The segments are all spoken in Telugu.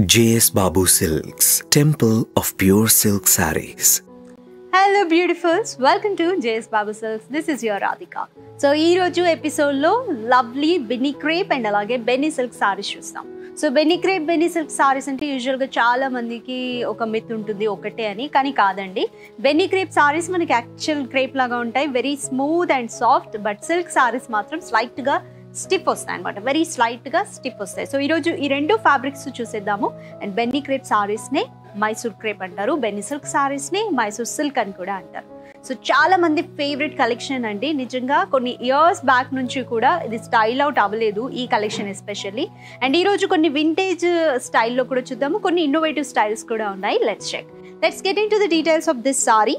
J S Babu silks temple of pure silk saris hello beautifuls welcome to J S Babu silks this is your Radhika so ఈ రోజు ఎపిసోడ్లో లవ్లీ బెన్నీ క్రేప్ అండ్ అలాగే బెన్నీ సిల్క్ సారీస్ చూస్తాం. So Binny crepe Binny silk saris అంటే యూజువల్గా చాలా మందికి ఒక మిత్ ఉంటుంది ఒకటే అని కానీ కాదండి. బెన్నీ క్రేప్ సారీస్ మనకి యాక్చువల్ క్రేప్ లాగా ఉంటాయి. Very smooth and soft but silk saris మాత్రం స్లైట్గా స్టిఫ్ వస్తాయి అనమాట వెరీ స్లైట్గా స్టిఫ్ వస్తాయి. సో ఈరోజు ఈ రెండు ఫ్యాబ్రిక్స్ చూసేద్దాము. అండ్ బెన్నీ క్రేప్ సారీస్ని మైసూర్ క్రేప్ అంటారు. బెన్నీ సిల్క్ సారీస్ని మైసూర్ సిల్క్ అని కూడా అంటారు. సో చాలా మంది ఫేవరెట్ కలెక్షన్ అండి. నిజంగా కొన్ని ఇయర్స్ బ్యాక్ నుంచి కూడా ఇది స్టైల్ అవుట్ అవ్వలేదు ఈ కలెక్షన్ ఎస్పెషల్లీ అండ్ ఈరోజు కొన్ని వింటేజ్ స్టైల్లో కూడా చూద్దాము. కొన్ని ఇన్నోవేటివ్ స్టైల్స్ కూడా ఉన్నాయి. Let's check let's get in to the details of this sari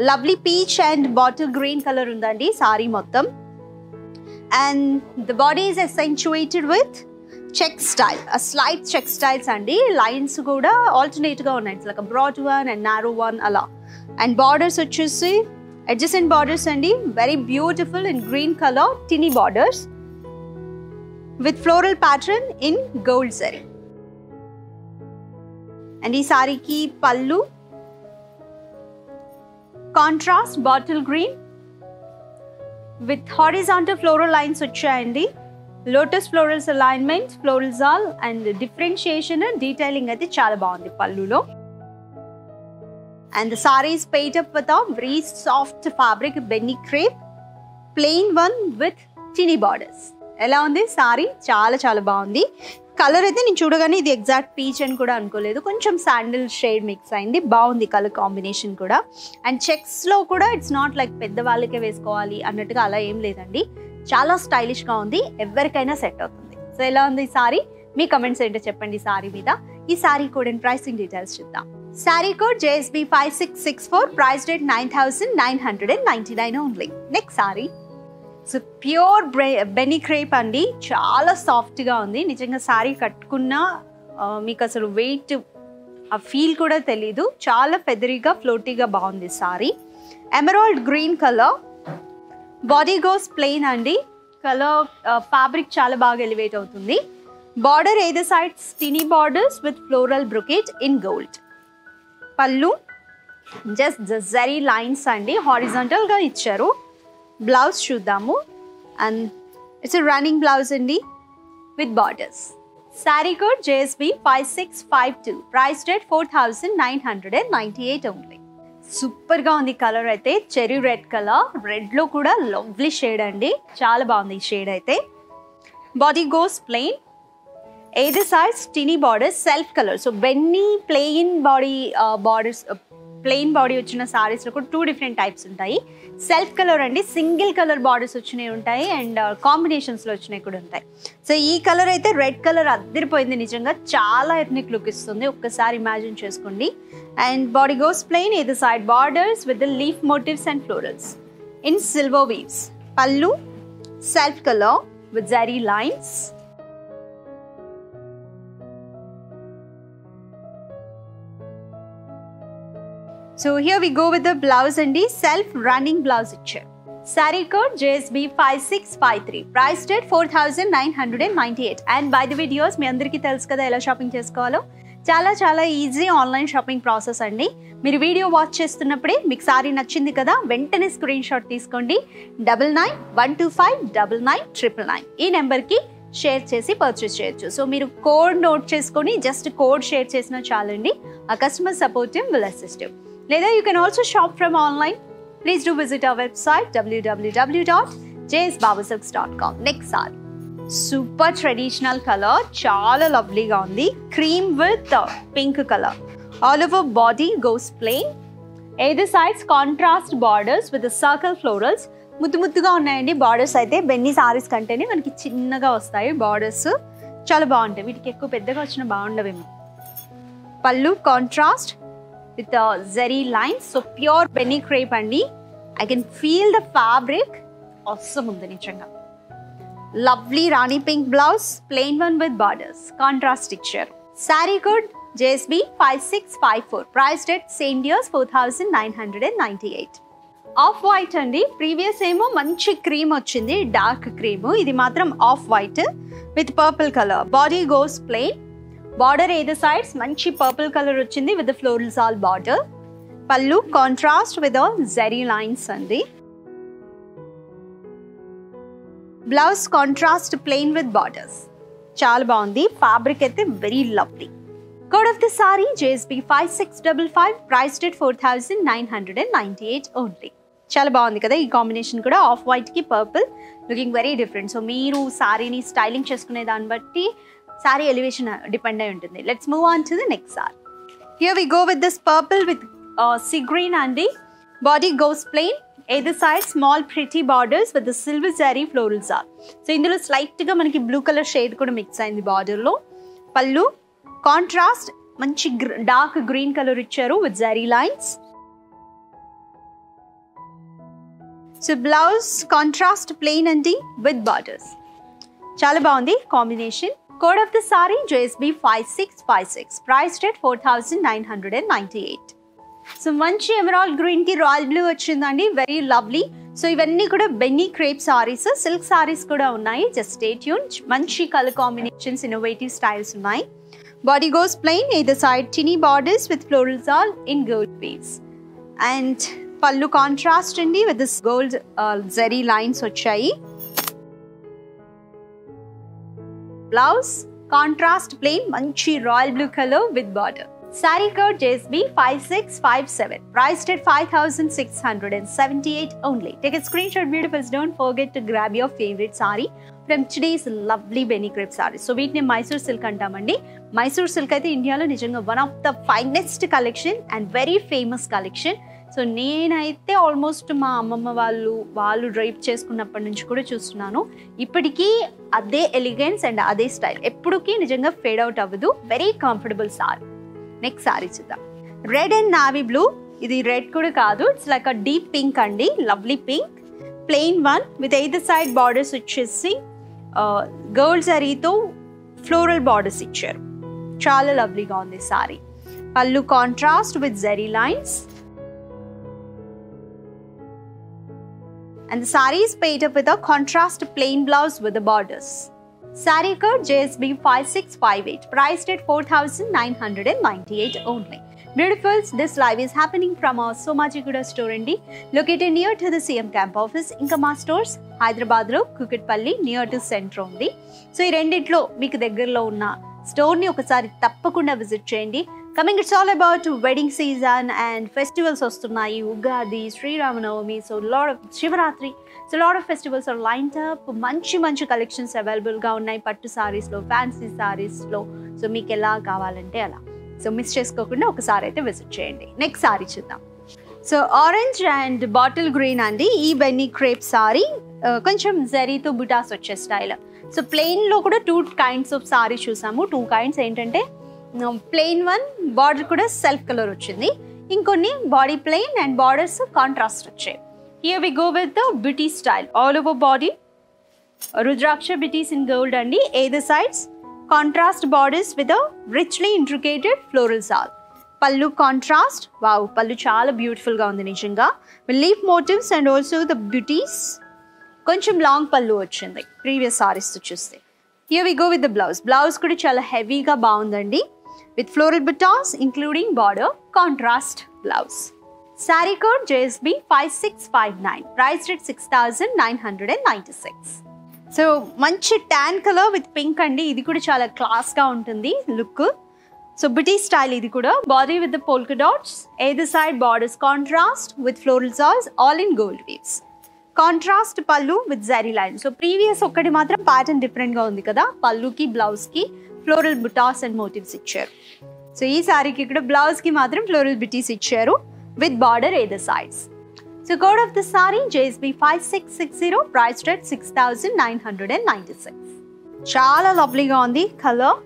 lovely peach and bottle green colour ఉందండి. సారీ మొత్తం. And the body is accentuated with check style a slight check styles అండి. లైన్స్ కూడా ఆల్టర్నేట్గా ఉన్నాయి. It's like broad one and narrow one అలా. అండ్ బార్డర్స్ వచ్చేసి అడ్జసెంట్ బార్డర్స్ అండి. Very beautiful in green colour tiny borders with floral pattern in gold zari and ఈ సారీకి పళ్ళు contrast bottle green with horizontal floral lines వచ్చాయండి. లోటస్ ఫ్లోరల్స్ అలైన్మెంట్ ఫ్లోరల్ జాల్ అండ్ డిఫరెన్షియేషన్ డీటైలింగ్ అయితే చాలా బాగుంది పళ్ళులో. And saris పెయిటప్ up with very soft fabric Binny crepe plain one with tiny borders. ఎలా ఉంది? సారీ చాలా చాలా బాగుంది. కలర్ అయితే నేను చూడగానే ఇది ఎగ్జాక్ట్ పీచ్ అని కూడా అనుకోలేదు. కొంచెం శాండిల్ షేడ్ మిక్స్ అయింది. బాగుంది కలర్ కాంబినేషన్ కూడా. అండ్ చెక్స్లో కూడా ఇట్స్ నాట్ లైక్ పెద్దవాళ్ళకే వేసుకోవాలి అన్నట్టుగా అలా ఏం లేదండి. చాలా స్టైలిష్గా ఉంది. ఎవరికైనా సెట్ అవుతుంది. సో ఎలా ఉంది ఈ సారీ మీ కమెంట్స్ ఏంటో చెప్పండి ఈ సారీ మీద. ఈ sari code and pricing details చూద్దాం. Sari code J S B five six six four price date nine thousand nine hundred and ninety nine only next sari so pure Binny crepe అండి. చాలా సాఫ్ట్గా ఉంది. నిజంగా శారీ కట్టుకున్నా మీకు అసలు వెయిట్ ఆ ఫీల్ కూడా తెలీదు. చాలా ఫెదరీగా ఫ్లోటీగా బాగుంది sari emerald green colour body goes plain అండి. కలర్ ఫ్యాబ్రిక్ చాలా బాగా ఎలివేట్ అవుతుంది. బార్డర్ ఏదో side tiny borders with floral brocade in gold పళ్ళు జస్ట్ జరీ లైన్స్ అండి. హారిజంటల్గా ఇచ్చారు. బ్లౌజ్ చూద్దాము. అండ్ ఇట్స్ రన్నింగ్ బ్లౌజ్ అండి with borders sari code J S B five six five two price rate four thousand nine hundred and ninety eight only సూపర్గా ఉంది కలర్ అయితే చెరీ రెడ్ కలర్ రెడ్లో కూడా లవ్లీ షేడ్ అండి. చాలా బాగుంది ఈ షేడ్ అయితే బాడీ గోస్ ప్లెయిన్ ఏది size tiny borders self colour so Binny plain body borders plain body వచ్చిన సారీస్లో కూడా టూ డిఫరెంట్ టైప్స్ ఉంటాయి. సెల్ఫ్ కలర్ అండి సింగిల్ కలర్ బార్డర్స్ వచ్చినవి ఉంటాయి అండ్ కాంబినేషన్స్లో uh, వచ్చినవి కూడా ఉంటాయి. సో ఈ కలర్ అయితే రెడ్ కలర్ అద్దరిపోయింది నిజంగా. చాలా ఎథ్నిక్ లుక్ ఇస్తుంది. ఒక్కసారి ఇమాజిన్ చేసుకోండి. అండ్ బాడీ గోస్ ప్లెయిన్ ఇది side borders with leaf motifs and florals in silver weaves పళ్ళు self colour with zari lines so here we go with the blouse అండి సెల్ఫ్ రన్నింగ్ బ్లౌజ్ ఇచ్చారు sari code J S B five six five three price date four thousand nine hundred and ninety eight and by the videos మీ అందరికీ తెలుసు కదా ఎలా షాపింగ్ చేసుకోవాలో? చాలా చాలా ఈజీ ఆన్లైన్ షాపింగ్ ప్రాసెస్ అండి. మీరు వీడియో వాచ్ చేస్తున్నప్పుడే మీకు సారీ నచ్చింది కదా వెంటనే స్క్రీన్ షాట్ తీసుకోండి. Double nine one two five double nine triple nine ఈ నెంబర్కి షేర్ చేసి పర్చేస్ చేయొచ్చు. సో మీరు కోడ్ నోట్ చేసుకొని జస్ట్ కోడ్ షేర్ చేసినా చాలండి. ఆ కస్టమర్ సపోర్ట్ విల్ అసిస్ట్ లేదా you can also shop from online please do visit our website W W W dot J S Babu silks dot com next sari super traditional colour చాలా లవ్లీగా ఉంది cream with pink colour all over body goes plain ఏది sides contrast borders with circle florals ముద్దు ముద్దుగా ఉన్నాయండి. బార్డర్స్ అయితే బెన్నీ సారీస్ కంటేనే మనకి చిన్నగా వస్తాయి. బార్డర్స్ చాలా బాగుంటాయి. వీటికి ఎక్కువ పెద్దగా వచ్చిన బాగుండవేమో. Pallu contrast with zari lines so pure Binny crepe అండి. I can feel the fabric అవసరం ఉంది నిజంగా. Lovely rani pink blouse plain one with borders contrast ఇచ్చారు sari code JSB five six five four price rate same years four thousand nine hundred and ninety eight off white అండి. ప్రీవియస్ ఏమో మంచి క్రీమ్ వచ్చింది. డార్క్ క్రీమ్ ఇది మాత్రం off white with purple colour body goes plain border ఏదో సైడ్స్ మంచి పర్పుల్ కలర్ వచ్చింది with florals all border pallu contrast with zari lines అండి. Blouse contrast plain with borders చాలా బాగుంది. ఫ్యాబ్రిక్ అయితే very lovely code of the sari JSB five six double five price rate four thousand nine hundred and ninety eight only చాలా బాగుంది కదా? ఈ కాంబినేషన్ కూడా off వైట్కి purple looking very different so మీరు సారీని స్టైలింగ్ చేసుకునే దాన్ని బట్టి సారీ ఎలివేషన్ డిపెండ్ అయి ఉంటుంది. Let's move on to the next sir. Here we go with this purple with sea green అండి బాడీ గోస్ ప్లెయిన్ ఏదో side small pretty borders with silver zari florals are so ఇందులో స్లైట్గా మనకి బ్లూ కలర్ షేడ్ కూడా మిక్స్ అయింది బార్డర్లో పళ్ళు కాంట్రాస్ట్ మంచి డార్క్ గ్రీన్ కలర్ ఇచ్చారు with zari lines so blouse contrast plain అండి విత్ బార్డర్స్ చాలా బాగుంది combination. Code of the sari JSB five six five six price rate four thousand nine hundred and ninety eight so మంచి ఎమరాల్డ్ గ్రీన్కి రాయల్ బ్లూ వచ్చిందండి వెరీ లవ్లీ సో ఇవన్నీ కూడా Binny crepe saris silk saris కూడా ఉన్నాయి. జస్ట్ స్టే ట్యూన్ మంచి కలర్ కాంబినేషన్స్ ఇన్నోవేటివ్ స్టైల్స్ ఉన్నాయి. బాడీ గోస్ ప్లెయిన్ ఏదో side tiny borders with florals all in gold beads and pallu contrast అండి with this gold zari lines వచ్చాయి. బ్లౌజ్ కాంట్రాస్ట్ ప్లెయిన్ మంచి royal blue colour with border sari code JSB five six five seven price rate five thousand six hundred and seventy eight only take a screenshot beautifuls don't forget to grab your favourite sari from today's lovely Binny crepe sari so వీటిని మైసూర్ సిల్క్ అంటామండి. మైసూర్ సిల్క్ అయితే ఇండియాలో నిజంగా one of the finest collection and very famous collection so నేనైతే ఆల్మోస్ట్ మా అమ్మమ్మ వాళ్ళు వాళ్ళు డ్రైవ్ చేసుకున్నప్పటి నుంచి కూడా చూస్తున్నాను. ఇప్పటికీ అదే ఎలిగెన్స్ అండ్ అదే స్టైల్. ఎప్పటికీ నిజంగా ఫేడ్ అవుట్ అవ్వదు. Very comfortable sari. Next sari చూద్దాం. రెడ్ అండ్ నావీ బ్లూ ఇది రెడ్ కూడా కాదు. It's like a deep pink అండి. Lovely pink plain one with either side borders వచ్చేసి గర్ల్ అరీతో ఫ్లోరల్ బార్డర్స్ ఇచ్చారు. చాలా లవ్లీగా ఉంది sari. Pallu contrast with zari lines and the sari is paired up with a contrast plain blouse with the borders. Sari code JSB 5658, priced at 4998 only. Beautifuls, this live is happening from our Somajiguda store అండి located near to the CM camp office. ఇంకా మా స్టోర్స్ హైదరాబాద్లో కుకట్పల్లి నియర్ టు సెంటర్ ఉంది సో ఈ రెండిట్లో మీకు దగ్గరలో ఉన్న స్టోర్ని ఒకసారి తప్పకుండా విజిట్ చేయండి coming it's all about wedding season and festivals వస్తున్నాయి. Ugadi Sriramanavami so lot of Shivaratri so lot of festivals are line up మంచి మంచి కలెక్షన్స్ అవైలబుల్గా ఉన్నాయి. పట్టు సారీస్లో ఫ్యాన్సీ సారీస్లో సో మీకు ఎలా కావాలంటే అలా. సో మిస్ చేసుకోకుండా ఒకసారి అయితే విజిట్ చేయండి. నెక్స్ట్ సారీ చూద్దాం. So orange and bottle green అండి. ఈ బెన్నీ క్రేప్ సారీ కొంచెం జరీతో బుటాస్ వచ్చే స్టైల్ సో ప్లెయిన్లో కూడా టూ కైండ్స్ ఆఫ్ సారీ చూసాము. టూ కైండ్స్ ఏంటంటే ప్లెయిన్ వన్ బార్డర్ కూడా సెల్ఫ్ కలర్ వచ్చింది. ఇంకొన్ని body plain and borders contrast వచ్చాయి. Here we go with the buti style all over body rudraksha butis in gold అండి. ఏదో sides contrast borders with richly intricated florals all pallu contrast wow pallu చాలా బ్యూటిఫుల్గా ఉంది నిజంగా. Leaf motifs and also the butis కొంచెం లాంగ్ పళ్ళు వచ్చింది. ప్రీవియస్ సారీస్ చూస్తే. Here we go with the blouse blouse కూడా చాలా హెవీగా బాగుందండి. With floral butas including border contrast blouse sari code JSB five six five nine price rate six thousand nine hundred and ninety six so మంచి ట్యాన్ కలర్ విత్ పింక్ అండి. ఇది కూడా చాలా క్లాస్గా ఉంటుంది లుక్ సో బిటీ స్టైల్ ఇది కూడా. Body with the polka dots ఏది side borders contrast with floral salts all in gold weaves contrast pallu with zari line so previous ఒక్కటి మాత్రం ప్యాటర్న్ డిఫరెంట్గా ఉంది కదా. పళ్ళుకి బ్లౌజ్కి ఫ్లోరల్ బుటాస్ అండ్ మోటివ్స్ ఇచ్చారు. సో ఈ సారీకి ఇక్కడ బ్లౌజ్కి మాత్రం ఫ్లోరల్ బిటీస్ ఇచ్చారు విత్ బార్డర్ ఏదో sides so code of the sari JSB five six six zero price rate six thousand nine hundred and ninety six చాలా లవ్లీగా ఉంది కలర్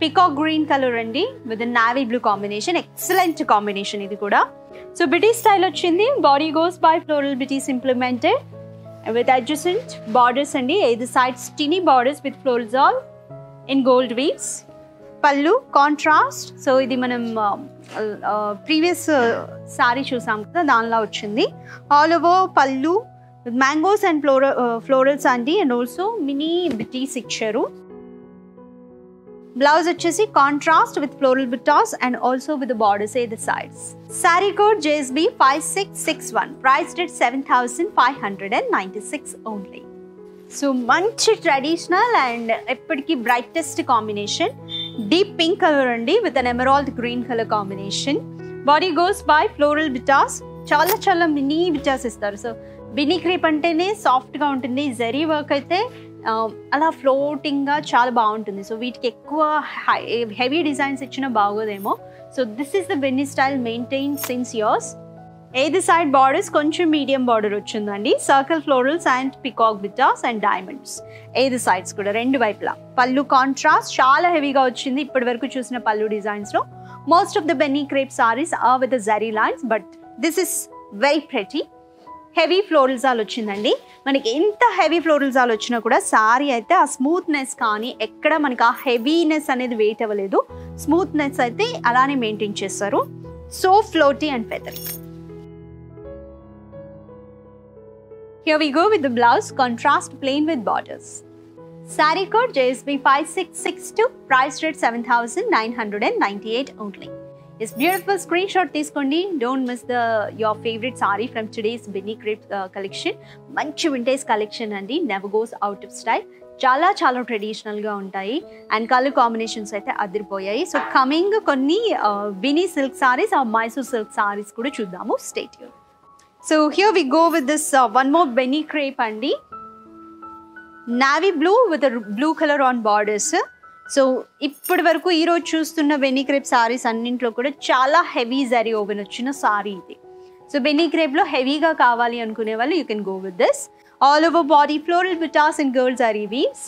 పికాక్ గ్రీన్ కలర్ అండి with navy blue combination excellent combination ఇది కూడా. సో బిటీ స్టైల్ వచ్చింది. Body goes by floral butis implemented with adjacent borders అండి. Either sides tiny borders with florals all in gold weaves pallu contrast so ఇది మనం ప్రీవియస్ సారీ చూసాం కదా దానిలా వచ్చింది. All over pallu mangoes and flora florals అండి. అండ్ ఆల్సో మినీ బిటీస్ ఇచ్చారు. బ్లౌజ్ వచ్చేసి contrast with floral butis and also with borders either sides sari code JSB five six six one price rate seven thousand five hundred and ninety six only so మంచి ట్రెడిషనల్ అండ్ ఎప్పటికీ brightest combination deep pink colour అండి with an emerald green colour combination body goes by floral butis చాలా చాలా మినీ బిటాస్ ఇస్తారు. సో బినీ క్రీప్ అంటేనే సాఫ్ట్గా ఉంటుంది. జరీ వర్క్ అయితే అలా ఫ్లోటింగ్గా చాలా బాగుంటుంది. సో వీటికి ఎక్కువ హై హెవీ డిజైన్స్ ఇచ్చినా బాగోదేమో. So this is the Binny style maintain since years ఏది సైడ్ బార్డర్స్ కొంచెం మీడియం బార్డర్ వచ్చిందండి. Circle florals and peacock butas and diamonds. ఏది సైడ్స్ కూడా రెండు వైపులా. పళ్ళు కాంట్రాస్ట్ చాలా హెవీగా వచ్చింది. ఇప్పటి వరకు చూసిన పళ్ళు డిజైన్స్లో most of the Benny crepe saris are with zari lines but this is very pretty heavy ఫ్లోరల్జాల్ వచ్చిందండి. మనకి ఎంత హెవీ ఫ్లోరల్జాల్ వచ్చినా కూడా సారీ అయితే ఆ స్మూత్నెస్ కానీ ఎక్కడ మనకి ఆ హెవీనెస్ అనేది వెయిట్ అవ్వలేదు. స్మూత్నెస్ అయితే అలానే మెయింటైన్ చేస్తారు. So floaty and feather Here we go with the blouse, contrast plain with borders. Sari code JSB 5662, price rate 7998 only. This beautiful screenshot తీసుకోండి. Don't miss the your favourite sari from today's Binny crepe collection మంచి వింటేజ్ కలెక్షన్ అండి. Never goes out of style చాలా చాలా ట్రెడిషనల్గా ఉంటాయి. అండ్ కలర్ కాంబినేషన్స్ అయితే అదిరిపోయాయి. సో కమింగ్ కొన్ని బినీ సిల్క్ సారీస్ ఆ మైసూర్ సిల్క్ సారీస్ కూడా చూద్దాము. State your so here we go with this one more Binny crepe అండి. Navy blue with blue colour on borders so ఇప్పటి వరకు ఈరోజు చూస్తున్న బెనీ క్రేప్ సారీస్ అన్నింట్లో కూడా చాలా హెవీ జరీ ఓవెన్ వచ్చిన సారీ ఇది. సో బెనీ క్రేప్లో హెవీగా కావాలి అనుకునే వాళ్ళు you can go with this all over body floral butas and girls are weaves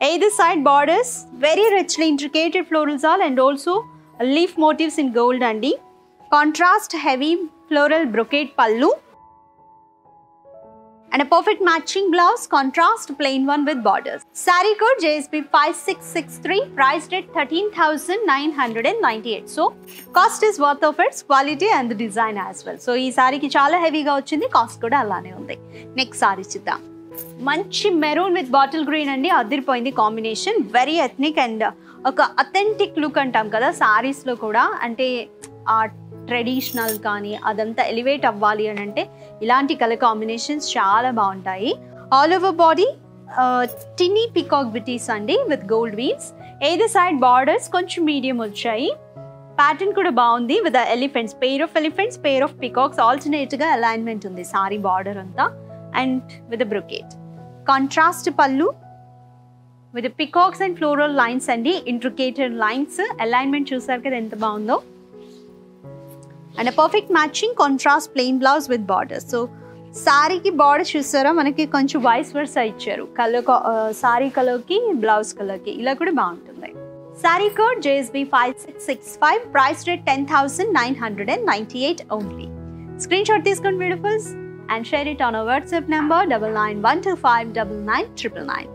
either side borders very richly intricated florals all and also leaf motifs in gold అండి. Contrast heavy floral brocade pallu and a perfect matching blouse contrast plain one with borders Sari code jsp 5663 priced at 13998 so cost is worth of its quality and the design as well so ఈ సారీకి చాలా హెవీగా వచ్చింది కాస్ట్ కూడా అలానే ఉంది నెక్స్ట్ సారీ చూద్దాం మంచి మెరూన్ విత్ బాటిల్ గ్రీన్ అండి అదిరిపోయింది కాంబినేషన్ వెరీ ఎథ్నిక్ అండ్ ఒక అథెంటిక్ లుక్ అంటాం కదా సారీస్లో కూడా అంటే ఆ ట్రెడిషనల్ కానీ అదంతా ఎలివేట్ అవ్వాలి అని అంటే ఇలాంటి కలర్ కాంబినేషన్స్ చాలా బాగుంటాయి. All over body tiny peacock butis అండి విత్ గోల్డ్ వీవ్స్ ఏది సైడ్ బార్డర్స్ కొంచెం మీడియం వచ్చాయి. ప్యాటర్న్ కూడా బాగుంది with elephants pair of elephants pair of peacocks ఆల్టర్నేట్గా అలైన్మెంట్ ఉంది సారీ బార్డర్ అంతా. And with brocade contrast pallu with peacocks and floral lines అండి. ఇంట్రికేటెడ్ లైన్స్ అలైన్మెంట్ చూసారు కదా ఎంత బాగుందో. And perfect matching contrast plain blouse with border so సారీకి బార్డర్ చూసారా మనకి కొంచెం వాయిస్ వర్సా ఇచ్చారు. కలర్ సారీ కలర్కి బ్లౌజ్ కలర్కి ఇలా కూడా బాగుంటుంది. Sari code JSB five six six five price rate ten thousand nine hundred and ninety eight only screenshot తీసుకోండి beautifuls and share it on WhatsApp number double nine one two five double nine triple nine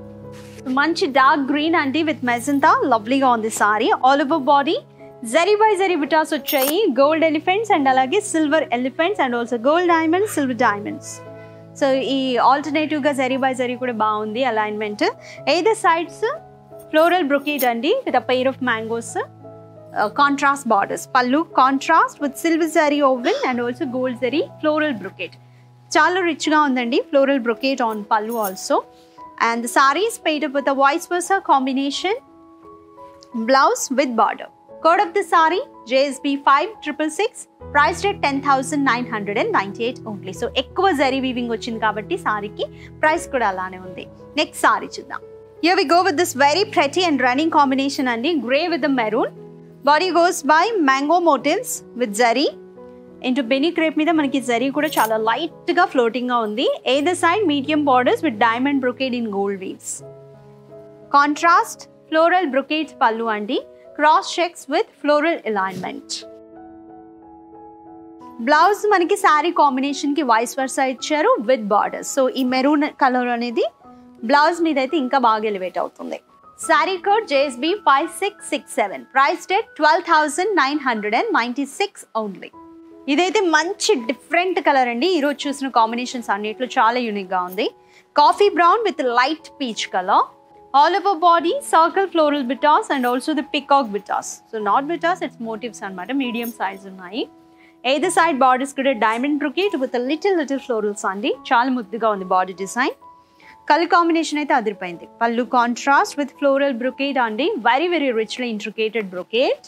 మంచి డార్క్ గ్రీన్ అండి విత్ మెజంతా లవ్లీగా ఉంది sari all over body zari by zari butas వచ్చాయి. గోల్డ్ ఎలిఫెంట్స్ అండ్ అలాగే silver elephants and also gold diamonds silver diamonds so ఈ ఆల్టర్నేటివ్గా జరీ బై జరీ కూడా బాగుంది అలైన్మెంట్ ఏదో సైడ్స్ ఫ్లోరల్ బ్రొకేట్ అండి. With a pair of mangoes contrast borders pallu contrast with silver zari woven and also gold zari floral brocade చాలా రిచ్గా ఉందండి floral brocade on pallu also and saris paired with a vice versa combination blouse with border code of the sari JSB five triple six price rate ten thousand nine hundred and ninety eight only so ఎక్కువ జరీ వీవింగ్ వచ్చింది కాబట్టి సారీకి ప్రైస్ కూడా అలానే ఉంది. నెక్స్ట్ సారీ చూద్దాం. You we go with this very pretty and running combination అండి. Grey with maroon body goes by mango motifs with zari into Binny crepe మీద మనకి జరీ కూడా చాలా లైట్గా ఫ్లోటింగ్గా ఉంది. Either side medium borders with diamond brocade in gold weaves contrast floral brocades pallu అండి. Cross checks with floral alignment blouse మనకి శారీ కాంబినేషన్కి వైస్ వాయిస్ వర్సా ఇచ్చారు విత్ బార్డర్స్ సో ఈ మెరూన్ కలర్ అనేది బ్లౌజ్ మీద అయితే ఇంకా బాగా ఎలివేట్ అవుతుంది. Saree code JSB five six six seven price date twelve thousand nine hundred and ninety six only ఇదైతే మంచి డిఫరెంట్ కలర్ అండి. ఈరోజు చూసిన కాంబినేషన్స్ అన్నిట్లో చాలా యూనిక్గా ఉంది. Coffee brown with light peach colour all over body circle floral bitas and also the peacock bitas so not bitas it's motifs అనమాట మీడియం సైజ్ ఉన్నాయి. ఏదర్ సైడ్ బాడీస్ కూడా diamond brocade with little little florals అండి చాలా ముద్దుగా ఉంది బాడీ డిజైన్ కలర్ కాంబినేషన్ అయితే అదిరిపోయింది. Pallu contrast with floral brocade అండి. Very very richly intricated brocade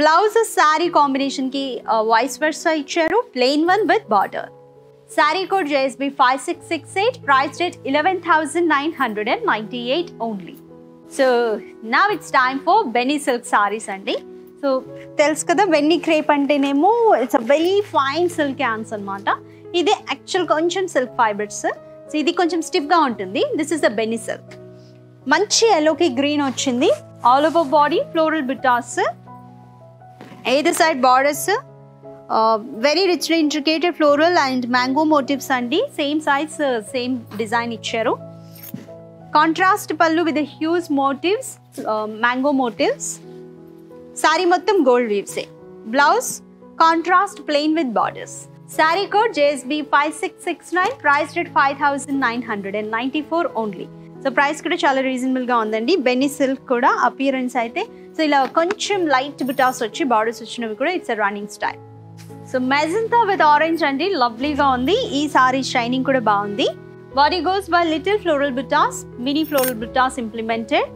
blouse saree కాంబినేషన్కి వాయిస్ వర్సా ఇచ్చారు. Plain one with border saree code JSB five six six eight price date eleven thousand nine hundred and ninety eight only so నా it's time for Binny silk sarees అండి. సో తెలుసు కదా బెన్నీ క్రేప్ అంటేనేమో it's uh very fine silk yarns అనమాట ఇది యాక్చువల్ కొంచెం సిల్క్ ఫైబర్స్ సో ఇది కొంచెం స్టిఫ్గా ఉంటుంది. This is the Binny silk మంచి ఎల్లోకి గ్రీన్ వచ్చింది. All over body floral butas either side borders very rich intricated floral and mango motifs అండి. సేమ్ సైజ్ సేమ్ డిజైన్ ఇచ్చారు. Contrast pallu with huge motifs mango motifs saree మొత్తం gold వీవ్సే blouse contrast plain with borders saree code JSB five six six nine price rate five thousand nine hundred and ninety four only so price కూడా చాలా రీజనబుల్గా ఉందండి. బెన్నీ సిల్క్ కూడా అపియరెన్స్ అయితే. సో ఇలా కొంచెం లైట్ బిటాస్ వచ్చి బార్డర్స్ వచ్చినవి కూడా it's running style so magenta with orange అండి లవ్లీగా ఉంది ఈ సారీ షైనింగ్ కూడా బాగుంది body goes by little floral butas mini floral butas implemented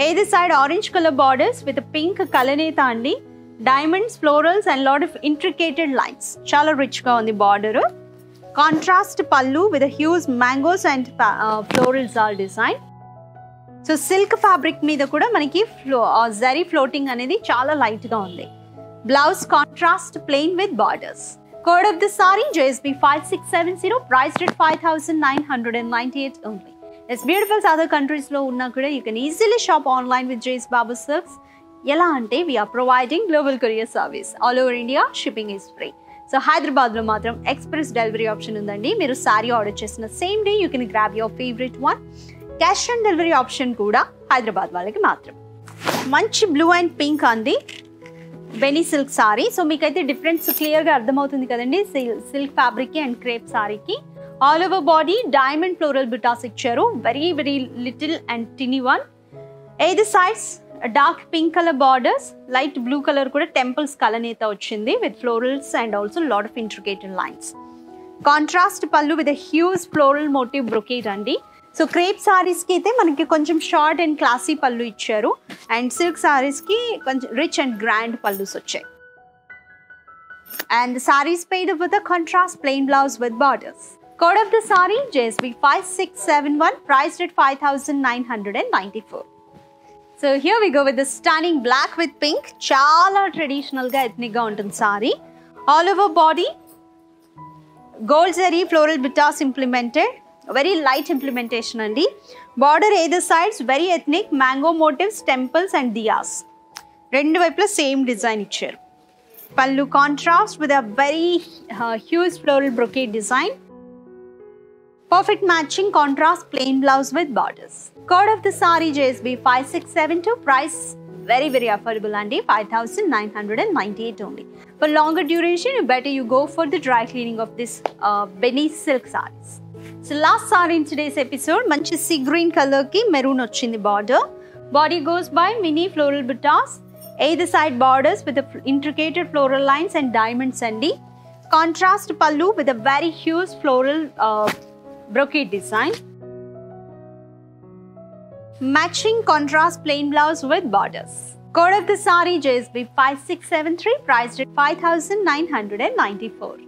either side orange colour borders with pink కలనేత అండి diamonds florals and lot of intricated lines చాలా రిచ్గా ఉంది border contrast pallu with huge mangoes and florals all design so silk fabric మీద కూడా మనకి ఫ్లో జరీ ఫ్లోటింగ్ అనేది చాలా లైట్గా ఉంది blouse contrast plain with borders code of the sari JSB five six seven zero price rate five thousand nine hundred and ninety eight only as beautifuls other కంట్రీస్లో ఉన్నా కూడా you can easily shop online with JS Babu సర్క్స్ ఎలా అంటే we are providing global courier service all over India shipping is free so హైదరాబాద్లో మాత్రం ఎక్స్ప్రెస్ డెలివరీ ఆప్షన్ ఉందండి మీరు సారీ ఆర్డర్ చేసిన same day you can grab your favourite one cash on delivery option కూడా హైదరాబాద్ వాళ్ళకి మాత్రం మంచి బ్లూ అండ్ పింక్ అండి బెనీ సిల్క్ సారీ సో మీకైతే డిఫరెన్స్ క్లియర్గా అర్థమవుతుంది కదండి. సిల్క్ ఫ్యాబ్రిక్కి అండ్ క్రేప్ సారీకి all over body diamond floral butas ఇచ్చారు. Very very little and tiny one either sides dark pink colour borders light blue colour కూడా టెంపుల్స్ కలనేత వచ్చింది with florals and also lot of intricated lines contrast pallu with huge floral motif brocade అండి. సో క్రేప్ సారీస్కి అయితే మనకి కొంచెం షార్ట్ అండ్ క్లాసీ పళ్ళు ఇచ్చారు అండ్ సిల్క్ సారీస్కి కొంచెం రిచ్ అండ్ గ్రాండ్ పళ్ళుస్ వచ్చాయి and saris paired with a contrast plain blouse with borders code of the sari JSB five six seven one price rate five thousand nine hundred and ninety four so here we go with the stunning black with pink చాలా ట్రెడిషనల్గా ఎథ్నిక్గా ఉంటుంది sorry all over body very light implementation అండి. Border either sides very ethnic mango motifs temples and diyas రెండు వైపులా సేమ్ డిజైన్ ఇచ్చారు. Pallu contrast with uh very huge floral brocade design perfect matching contrast plain blouse with borders code of the saree JSB five six seven two price very very affordable అండి. Five thousand nine hundred and ninety eight only for longer duration you better you go for the dry cleaning of this Binny silk sarees so last saree in today's episode మంచి సీ గ్రీన్ కలర్కి మెరూన్ వచ్చింది border body goes by mini floral butas either side borders with intricated floral lines and diamonds అండి contrast pallu with uh very huge floral brocade design. Matching contrast plain blouse with borders. Code of the sari JSB 5673 priced at 5994.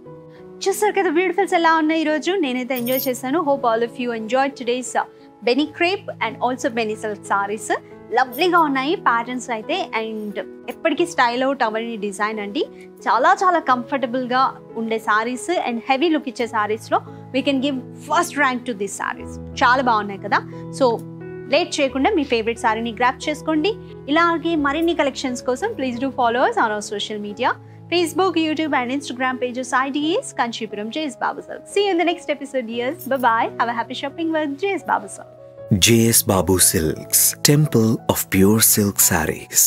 చూసారు కదా బ్యూటిఫుల్స్ ఎలా ఉన్నాయి ఈరోజు? నేనైతే ఎంజాయ్ చేశాను. Hope all of you enjoy today's Binny crepe and also Binny silk sarees లవ్లీగా ఉన్నాయి ప్యాటర్న్స్ అయితే. అండ్ ఎప్పటికీ స్టైల్ అవుట్ అవన్నీ డిజైన్ అండి. చాలా చాలా కంఫర్టబుల్గా ఉండే సారీస్ అండ్ హెవీ లుక్ ఇచ్చే సారీస్లో we can give first rank to this sarees చాలా బాగున్నాయి కదా. సో లేట్ చేయకుండా మీ ఫేవరెట్ సారీని గ్రాప్ చేసుకోండి. ఇలాగే మరిన్ని కలెక్షన్స్ కోసం please do follow us on our social media Facebook YouTube and Instagram pages IDs Kanchipuram JS Babu sir see in the next episode years bye have a happy shopping with JS Babu sir JS Babu silks temple of pure silk sarees